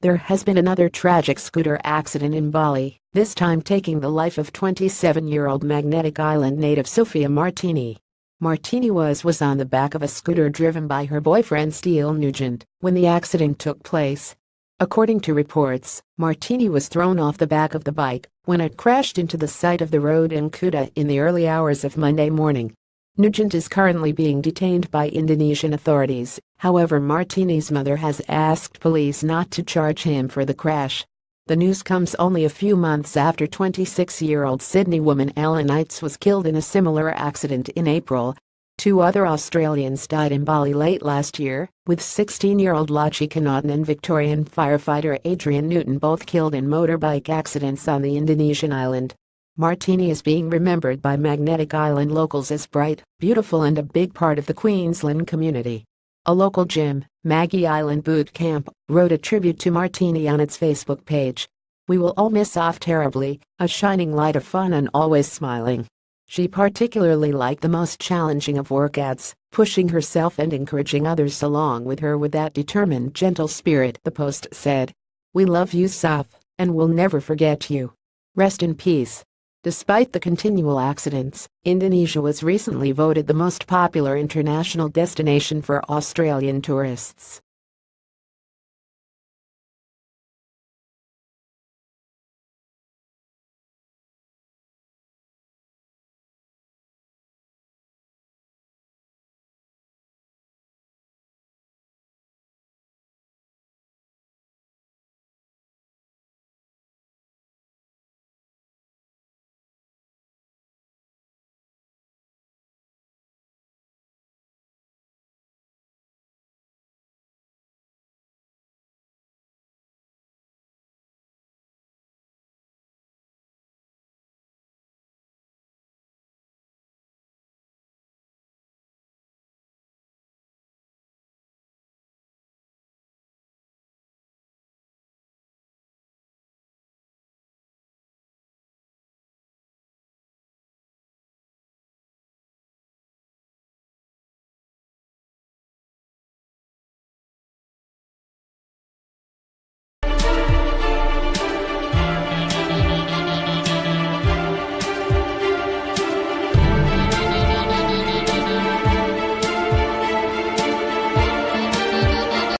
There has been another tragic scooter accident in Bali, this time taking the life of 27-year-old Magnetic Island native Sophia Martini. Martini was was on the back of a scooter driven by her boyfriend Steele Nugent when the accident took place. According to reports, Martini was thrown off the back of the bike when it crashed into the side of the road in Kuta in the early hours of Monday morning. Nugent is currently being detained by Indonesian authorities, however Martini's mother has asked police not to charge him for the crash. The news comes only a few months after 26-year-old Sydney woman Ellen Knights was killed in a similar accident in April. Two other Australians died in Bali late last year, with 16-year-old Lachi Connaughton and Victorian firefighter Adrian Newton both killed in motorbike accidents on the Indonesian island. Martini is being remembered by Magnetic Island locals as bright, beautiful and a big part of the Queensland community. A local gym, Maggie Island Boot Camp, wrote a tribute to Martini on its Facebook page. We will all miss Soph terribly, a shining light of fun and always smiling. She particularly liked the most challenging of workouts, pushing herself and encouraging others along with her with that determined gentle spirit, the post said. We love you Soph, and we'll never forget you. Rest in peace. Despite the continual accidents, Indonesia was recently voted the most popular international destination for Australian tourists.